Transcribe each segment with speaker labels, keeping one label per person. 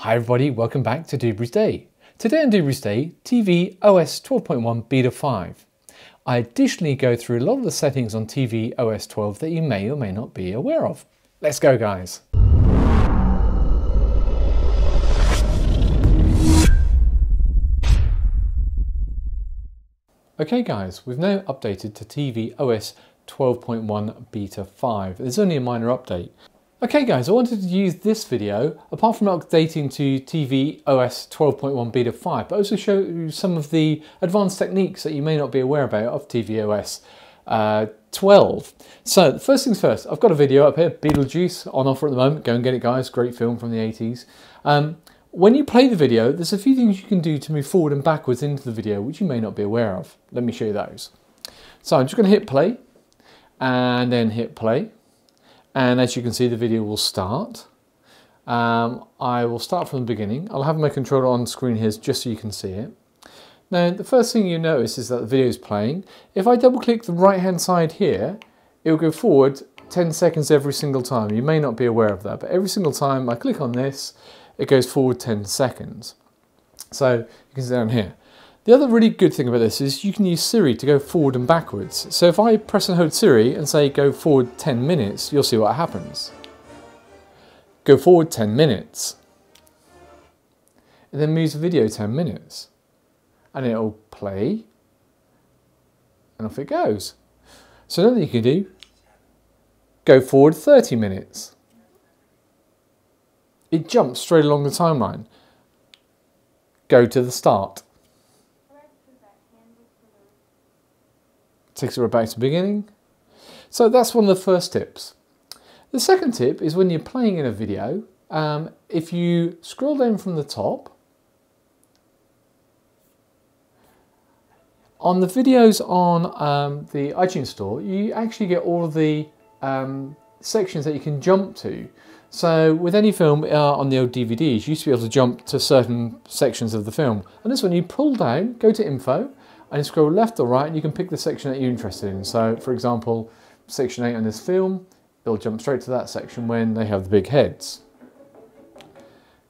Speaker 1: Hi everybody, welcome back to Doobrey's Day. Today on Doobrey's Day, TV OS 12.1 Beta 5. I additionally go through a lot of the settings on TV OS 12 that you may or may not be aware of. Let's go guys. Okay guys, we've now updated to TV OS 12.1 Beta 5. There's only a minor update. Okay guys, I wanted to use this video, apart from updating to TV OS 12.1 Beta 5, but also show you some of the advanced techniques that you may not be aware about of TV OS uh, 12. So first things first, I've got a video up here, Beetlejuice, on offer at the moment. Go and get it guys, great film from the 80s. Um, when you play the video, there's a few things you can do to move forward and backwards into the video, which you may not be aware of. Let me show you those. So I'm just going to hit play, and then hit play and as you can see the video will start. Um, I will start from the beginning. I'll have my controller on screen here just so you can see it. Now the first thing you notice is that the video is playing. If I double click the right hand side here, it will go forward 10 seconds every single time. You may not be aware of that, but every single time I click on this, it goes forward 10 seconds. So you can see down here. The other really good thing about this is you can use Siri to go forward and backwards. So if I press and hold Siri and say go forward 10 minutes, you'll see what happens. Go forward 10 minutes. It then moves the video 10 minutes. And it'll play. And off it goes. So another thing you can do, go forward 30 minutes. It jumps straight along the timeline. Go to the start. Takes it right back to the beginning. So that's one of the first tips. The second tip is when you're playing in a video, um, if you scroll down from the top, on the videos on um, the iTunes store, you actually get all of the um, sections that you can jump to. So with any film uh, on the old DVDs, you used to be able to jump to certain sections of the film. And this one, you pull down, go to info, and scroll left or right and you can pick the section that you're interested in. So for example, section 8 on this film, it'll jump straight to that section when they have the big heads.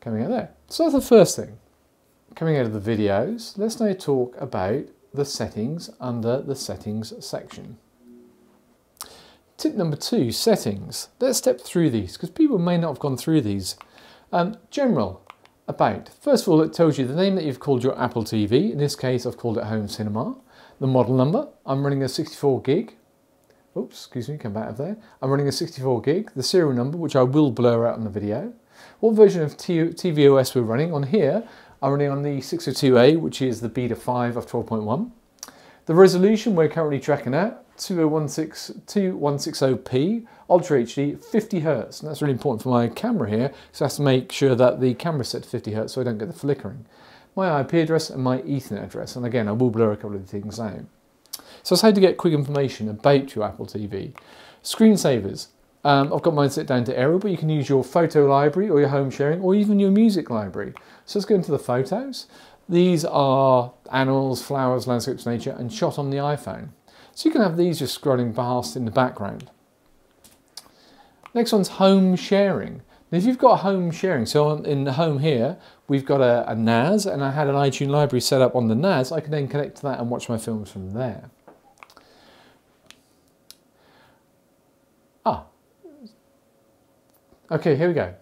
Speaker 1: Coming out there. So that's the first thing. Coming out of the videos, let's now talk about the settings under the settings section. Tip number two, settings. Let's step through these because people may not have gone through these. Um, general, about. First of all, it tells you the name that you've called your Apple TV. In this case, I've called it Home Cinema. The model number, I'm running a 64 gig. Oops, excuse me, come back up there. I'm running a 64 gig. The serial number, which I will blur out in the video. What version of tvOS we're running on here, I'm running on the 602A, which is the beta 5 of 12.1. The resolution we're currently tracking at, 2160p Ultra HD 50 Hertz. And that's really important for my camera here, so I have to make sure that the camera's set to 50 Hertz so I don't get the flickering. My IP address and my Ethernet address, and again I will blur a couple of things out. So that's how to get quick information about your Apple TV. Screensavers. Um, I've got mine set down to Aerial, but you can use your photo library or your home sharing or even your music library. So let's go into the photos. These are animals, flowers, landscapes, nature, and shot on the iPhone. So you can have these just scrolling past in the background. Next one's home sharing. Now if you've got home sharing, so in the home here, we've got a, a NAS and I had an iTunes library set up on the NAS, I can then connect to that and watch my films from there. Ah, okay, here we go.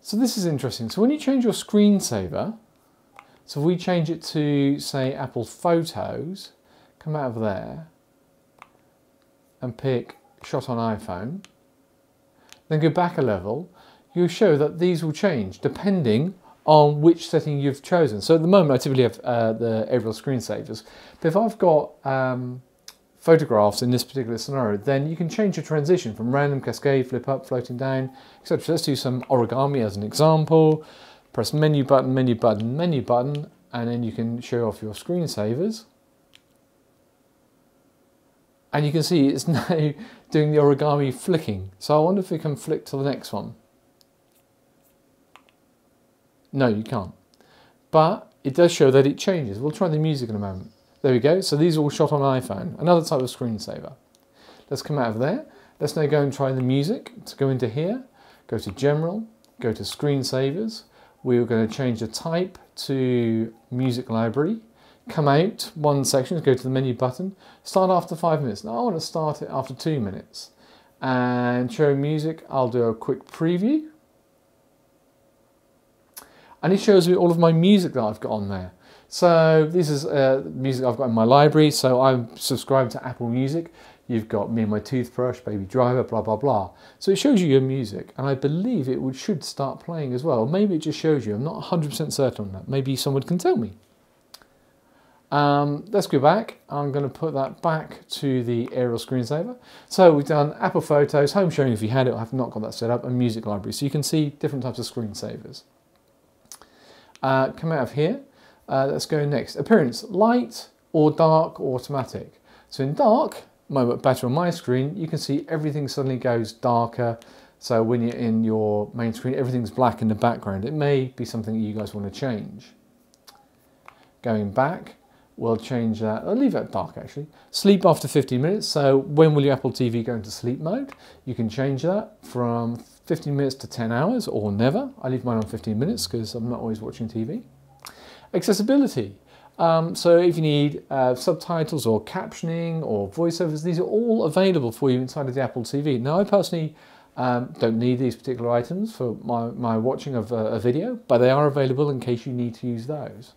Speaker 1: So this is interesting. So when you change your screensaver, so if we change it to say Apple Photos, come out of there and pick shot on iPhone, then go back a level, you'll show that these will change depending on which setting you've chosen. So at the moment I typically have uh, the Aerial screensavers, but if I've got um, photographs in this particular scenario, then you can change your transition from random cascade, flip up, floating down, etc. Let's do some origami as an example. Press menu button, menu button, menu button, and then you can show off your screensavers. And you can see it's now doing the origami flicking. So I wonder if we can flick to the next one. No, you can't. But it does show that it changes. We'll try the music in a moment. There we go. So these are all shot on iPhone. Another type of screensaver. Let's come out of there. Let's now go and try the music. Let's go into here, go to General, go to screensavers. We're going to change the type to music library. Come out one section, go to the menu button, start after five minutes. Now I want to start it after two minutes. And show music, I'll do a quick preview. And it shows me all of my music that I've got on there. So this is uh, music I've got in my library. So I'm subscribed to Apple Music. You've got Me and My Toothbrush, Baby Driver, blah, blah, blah. So it shows you your music. And I believe it would, should start playing as well. Maybe it just shows you. I'm not 100% certain on that. Maybe someone can tell me. Um, let's go back. I'm going to put that back to the aerial screensaver. So we've done Apple Photos, home sharing if you had it, I have not got that set up, and music library. So you can see different types of screensavers. Uh, come out of here. Uh, let's go next. Appearance, light or dark or automatic. So in dark, might better on my screen, you can see everything suddenly goes darker. So when you're in your main screen, everything's black in the background. It may be something you guys want to change. Going back, we'll change that. I'll leave it dark actually. Sleep after 15 minutes. So when will your Apple TV go into sleep mode? You can change that from 15 minutes to 10 hours or never. I leave mine on 15 minutes because I'm not always watching TV. Accessibility. Um, so if you need uh, subtitles or captioning or voiceovers, these are all available for you inside of the Apple TV. Now I personally um, don't need these particular items for my, my watching of a, a video, but they are available in case you need to use those.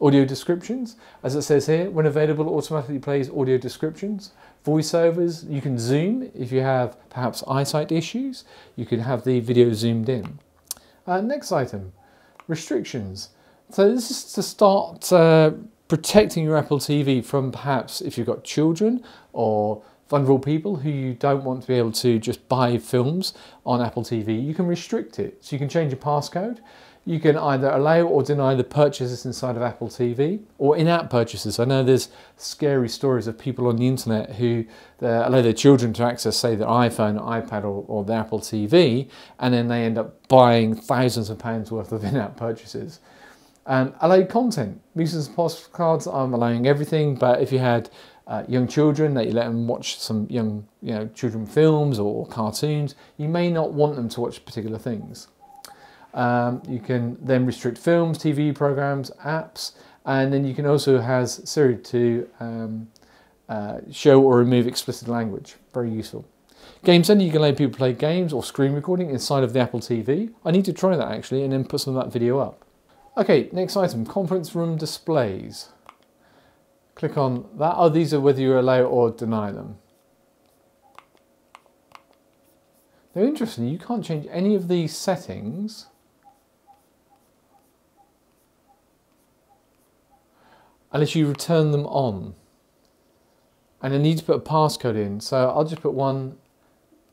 Speaker 1: Audio descriptions, as it says here, when available, automatically plays audio descriptions. Voiceovers, you can zoom if you have perhaps eyesight issues. You can have the video zoomed in. Uh, next item, restrictions. So this is to start uh, protecting your Apple TV from perhaps if you've got children or vulnerable people who you don't want to be able to just buy films on Apple TV, you can restrict it. So you can change your passcode. You can either allow or deny the purchases inside of Apple TV or in-app purchases. I know there's scary stories of people on the internet who uh, allow their children to access, say, their iPhone, iPad or, or the Apple TV, and then they end up buying thousands of pounds worth of in-app purchases. And allow content. Musings and postcards, I'm allowing everything, but if you had uh, young children that you let them watch some young you know, children films or cartoons, you may not want them to watch particular things. Um, you can then restrict films, TV programs, apps, and then you can also have Siri to um, uh, show or remove explicit language. Very useful. Game Center, you can let people play games or screen recording inside of the Apple TV. I need to try that actually and then put some of that video up. Okay, next item, conference room displays. Click on that. Oh, these are whether you allow or deny them. Now, interestingly, you can't change any of these settings unless you return them on. And I need to put a passcode in. So I'll just put one,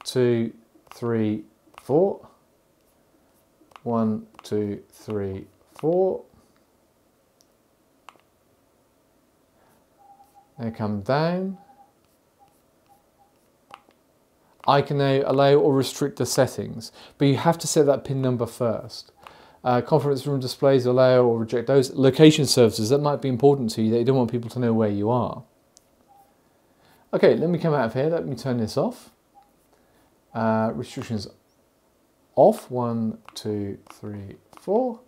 Speaker 1: two, three, four. One, two, three, four. Now come down. I can now allow or restrict the settings, but you have to set that pin number first. Uh, conference room displays allow or reject those. Location services, that might be important to you, that you don't want people to know where you are. Okay, let me come out of here, let me turn this off. Uh, restrictions off, one, two, three, four.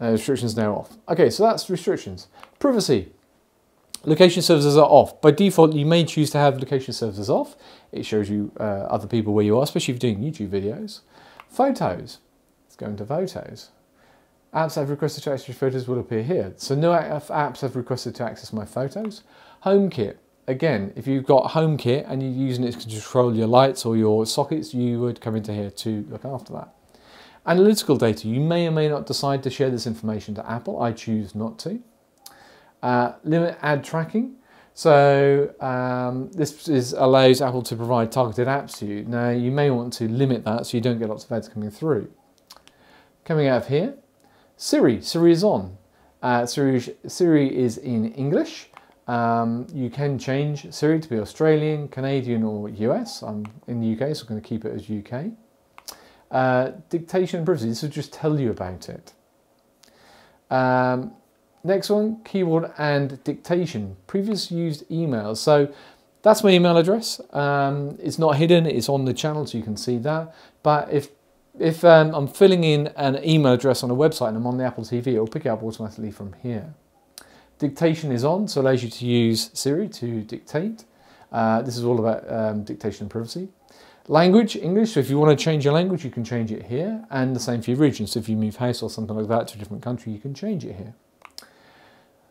Speaker 1: Uh, restrictions now off. Okay, so that's restrictions. Privacy. Location services are off. By default, you may choose to have location services off. It shows you uh, other people where you are, especially if you're doing YouTube videos. Photos. Let's go into photos. Apps I've requested to access your photos will appear here. So no apps I've requested to access my photos. HomeKit. Again, if you've got HomeKit and you're using it to control your lights or your sockets, you would come into here to look after that. Analytical data. You may or may not decide to share this information to Apple. I choose not to. Uh, limit ad tracking. So um, this is, allows Apple to provide targeted apps to you. Now you may want to limit that so you don't get lots of ads coming through. Coming out of here, Siri. Siri is on. Uh, Siri, Siri is in English. Um, you can change Siri to be Australian, Canadian or US. I'm in the UK, so I'm going to keep it as UK. Uh, dictation privacy, this will just tell you about it. Um, next one, keyboard and dictation. Previous used emails. So that's my email address. Um, it's not hidden, it's on the channel, so you can see that. But if if um, I'm filling in an email address on a website and I'm on the Apple TV, it'll pick it up automatically from here. Dictation is on, so it allows you to use Siri to dictate. Uh, this is all about um, dictation and privacy. Language, English, so if you want to change your language, you can change it here, and the same for your region. So if you move house or something like that to a different country, you can change it here.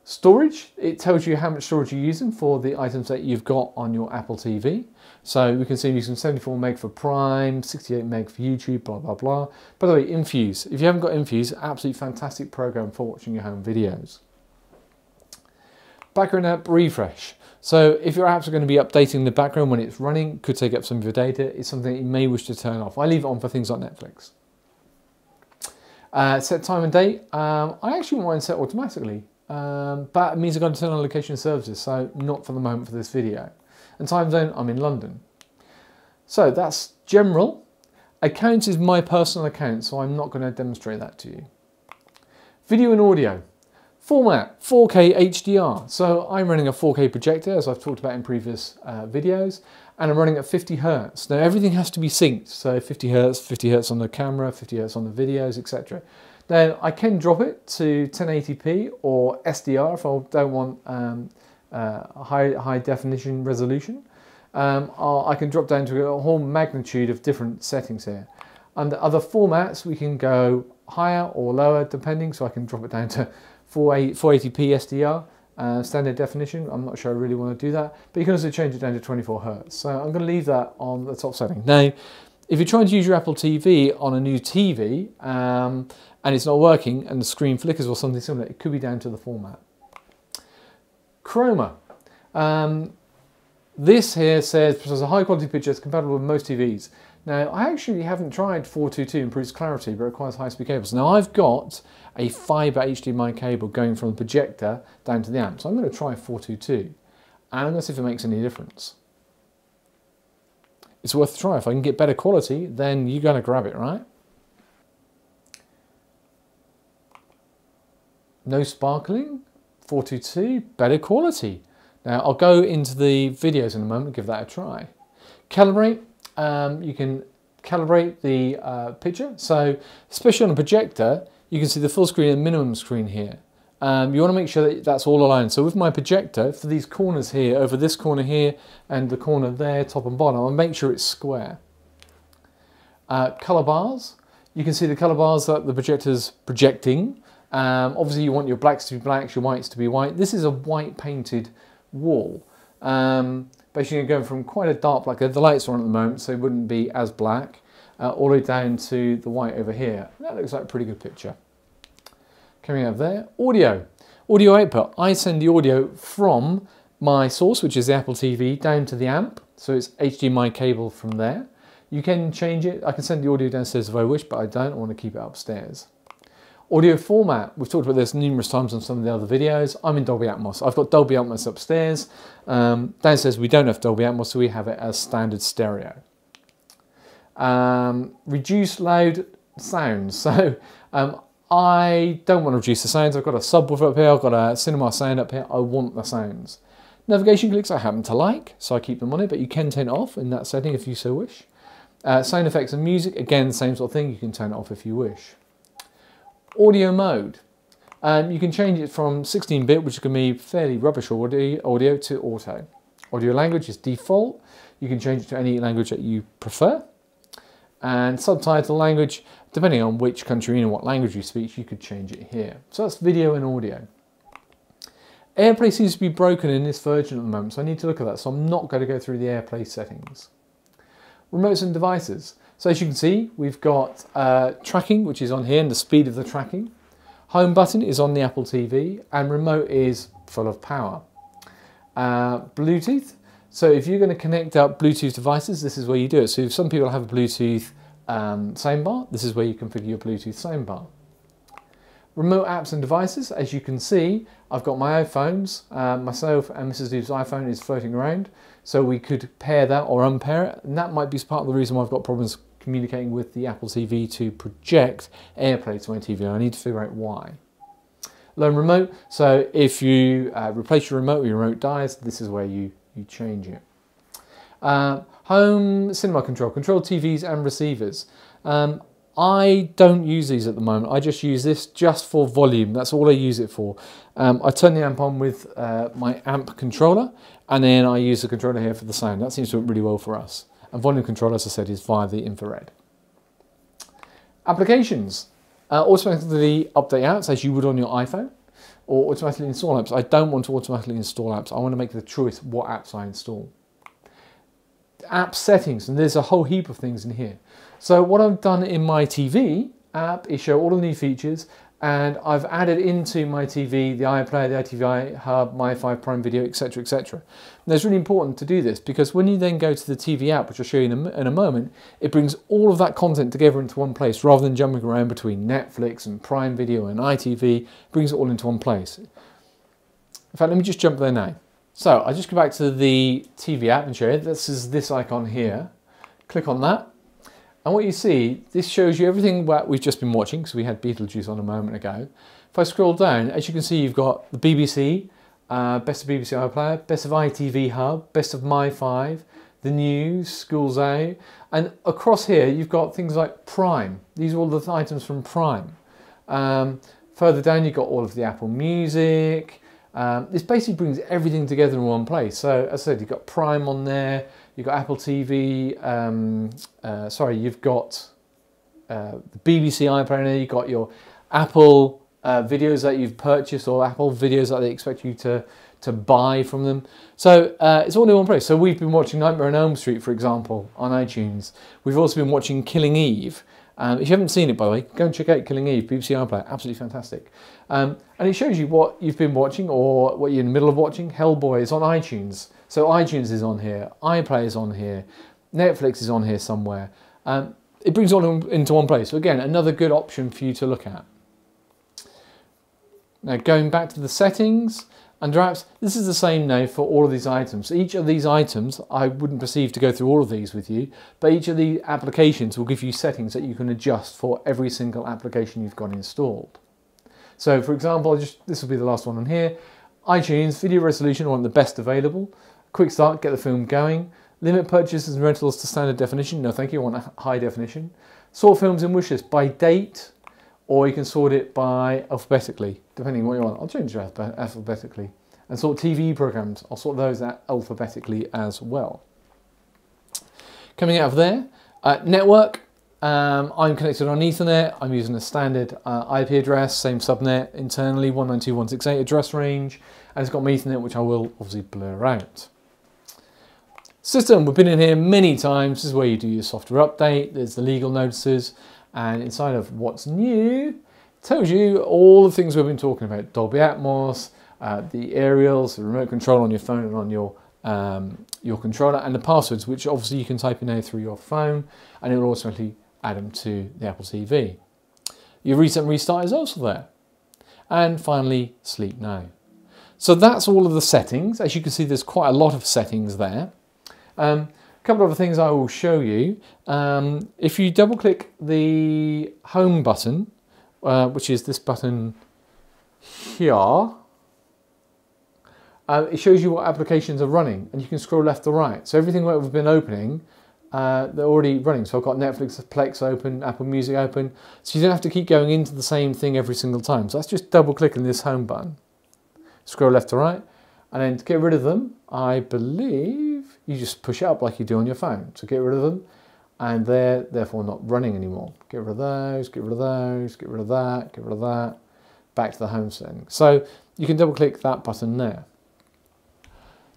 Speaker 1: Storage, it tells you how much storage you're using for the items that you've got on your Apple TV. So we can see I'm using 74 meg for Prime, 68 meg for YouTube, blah, blah, blah. By the way, Infuse, if you haven't got Infuse, absolutely fantastic program for watching your home videos. Background app refresh. So if your apps are going to be updating the background when it's running, could take up some of your data, it's something you may wish to turn off. I leave it on for things like Netflix. Uh, set time and date. Um, I actually want mine set automatically, um, but it means I've got to turn on location services, so not for the moment for this video. And time zone, I'm in London. So that's general. Accounts is my personal account, so I'm not going to demonstrate that to you. Video and audio. Format, 4K HDR. So I'm running a 4K projector, as I've talked about in previous uh, videos, and I'm running at 50 Hertz. Now everything has to be synced, so 50 Hertz, 50 Hertz on the camera, 50 Hertz on the videos, etc. Now I can drop it to 1080p or SDR if I don't want um, uh, high, high definition resolution. Um, I can drop down to a whole magnitude of different settings here. Under other formats, we can go higher or lower depending, so I can drop it down to 480p SDR, uh, standard definition. I'm not sure I really want to do that, but you can also change it down to 24 Hertz. So I'm going to leave that on the top setting. Now, if you're trying to use your Apple TV on a new TV um, and it's not working and the screen flickers or something similar, it could be down to the format. Chroma. Um, this here says it's a high quality picture, it's compatible with most TVs. Now, I actually haven't tried 422 improves clarity, but requires high-speed cables. Now, I've got a fiber HDMI cable going from the projector down to the amp. So I'm going to try 422, and to see if it makes any difference. It's worth a try. If I can get better quality, then you're going to grab it, right? No sparkling, 422, better quality. Now, I'll go into the videos in a moment, give that a try. Calibrate, um, you can calibrate the uh, picture. So especially on a projector, you can see the full screen and minimum screen here. Um, you want to make sure that that's all aligned. So with my projector, for these corners here, over this corner here and the corner there, top and bottom, I'll make sure it's square. Uh, color bars, you can see the color bars that the projector's projecting. Um, obviously you want your blacks to be blacks, your whites to be white. This is a white painted wall. Um, basically going from quite a dark black, the lights are on at the moment, so it wouldn't be as black, uh, all the way down to the white over here. That looks like a pretty good picture. Coming over there, audio. Audio output, I send the audio from my source, which is the Apple TV, down to the amp, so it's HDMI cable from there. You can change it, I can send the audio downstairs if I wish, but I don't, want to keep it upstairs. Audio format, we've talked about this numerous times on some of the other videos. I'm in Dolby Atmos. I've got Dolby Atmos upstairs. Um, downstairs we don't have Dolby Atmos, so we have it as standard stereo. Um, reduce loud sounds. So um, I don't want to reduce the sounds. I've got a subwoofer up here, I've got a cinema sound up here. I want the sounds. Navigation clicks I happen to like, so I keep them on it, but you can turn it off in that setting if you so wish. Uh, sound effects and music, again, same sort of thing. You can turn it off if you wish. Audio mode. Um, you can change it from 16-bit, which can be fairly rubbish audio, audio, to auto. Audio language is default. You can change it to any language that you prefer. And subtitle language, depending on which country and what language you speak, you could change it here. So that's video and audio. AirPlay seems to be broken in this version at the moment, so I need to look at that. So I'm not going to go through the AirPlay settings. Remotes and devices. So as you can see, we've got uh, tracking, which is on here, and the speed of the tracking. Home button is on the Apple TV, and remote is full of power. Uh, Bluetooth. So if you're going to connect up Bluetooth devices, this is where you do it. So if some people have a Bluetooth um, soundbar, this is where you configure your Bluetooth soundbar. Remote apps and devices, as you can see, I've got my iPhones, uh, myself and Mrs. Doob's iPhone is floating around, so we could pair that or unpair it, and that might be part of the reason why I've got problems communicating with the Apple TV to project AirPlay to my TV. I need to figure out why. Learn remote, so if you uh, replace your remote or your remote dies, this is where you, you change it. Uh, home cinema control, control TVs and receivers. Um, I don't use these at the moment. I just use this just for volume. That's all I use it for. Um, I turn the amp on with uh, my amp controller and then I use the controller here for the sound. That seems to work really well for us. And volume control, as I said, is via the infrared. Applications. Uh, automatically update apps as you would on your iPhone or automatically install apps. I don't want to automatically install apps. I want to make the choice what apps I install. App settings, and there's a whole heap of things in here. So what I've done in my TV app is show all the new features and I've added into my TV the iPlayer, the ITV Hub, my 5 Prime Video, etc, etc. And it's really important to do this because when you then go to the TV app, which I'll show you in a, in a moment, it brings all of that content together into one place rather than jumping around between Netflix and Prime Video and ITV, it brings it all into one place. In fact, let me just jump there now. So I just go back to the TV app and show you. This is this icon here. Click on that and what you see, this shows you everything that we've just been watching, because we had Beetlejuice on a moment ago. If I scroll down, as you can see, you've got the BBC, uh, Best of BBC iPlayer, Best of ITV Hub, Best of My5, the news, Schools Out, and across here you've got things like Prime. These are all the items from Prime. Um, further down you've got all of the Apple Music. Um, this basically brings everything together in one place. So as I said, you've got Prime on there, You've got Apple TV. Um, uh, sorry, you've got uh, the BBC iPlayer. You've got your Apple uh, videos that you've purchased or Apple videos that they expect you to to buy from them. So uh, it's all in one place. So we've been watching Nightmare on Elm Street, for example, on iTunes. We've also been watching Killing Eve. Um, if you haven't seen it, by the way, go and check out Killing Eve, BBC iPlayer, absolutely fantastic. Um, and it shows you what you've been watching or what you're in the middle of watching. Hellboy is on iTunes. So iTunes is on here, iPlay is on here, Netflix is on here somewhere. Um, it brings all into one place. So again, another good option for you to look at. Now going back to the settings, under apps, this is the same now for all of these items. Each of these items, I wouldn't perceive to go through all of these with you, but each of the applications will give you settings that you can adjust for every single application you've got installed. So for example, just this will be the last one on here. iTunes, video resolution, I want the best available. Quick start, get the film going. Limit purchases and rentals to standard definition. No, thank you. I want a high definition. Sort films and wishes by date, or you can sort it by alphabetically, depending on what you want. I'll change it alphabetically. And sort TV programs. I'll sort those out alphabetically as well. Coming out of there, uh, network. Um, I'm connected on Ethernet. I'm using a standard uh, IP address, same subnet internally, 192.168 address range, and it's got my Ethernet, which I will obviously blur out. System, we've been in here many times. This is where you do your software update. There's the legal notices. And inside of what's new, tells you all the things we've been talking about. Dolby Atmos, uh, the aerials, the remote control on your phone and on your, um, your controller, and the passwords, which obviously you can type in there through your phone, and it will automatically add them to the Apple TV. Your recent restart is also there. And finally, Sleep Now. So that's all of the settings. As you can see, there's quite a lot of settings there. Um, a couple of other things I will show you. Um, if you double click the home button, uh, which is this button here, uh, it shows you what applications are running and you can scroll left or right. So everything that we've been opening, uh, they're already running. So I've got Netflix, Plex open, Apple Music open. So you don't have to keep going into the same thing every single time. So let's just double click on this home button. Scroll left to right. And then to get rid of them, I believe you just push it up like you do on your phone. So get rid of them and they're therefore not running anymore. Get rid of those, get rid of those, get rid of that, get rid of that, back to the home setting. So you can double click that button there.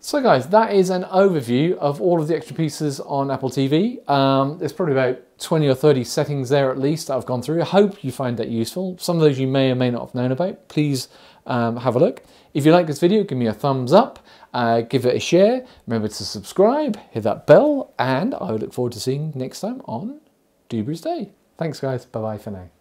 Speaker 1: So guys, that is an overview of all of the extra pieces on Apple TV. Um, there's probably about 20 or 30 settings there at least that I've gone through. I hope you find that useful. Some of those you may or may not have known about. Please um, have a look. If you like this video, give me a thumbs up. Uh, give it a share. Remember to subscribe, hit that bell, and I look forward to seeing you next time on Doobrey's Day. Thanks, guys. Bye bye for now.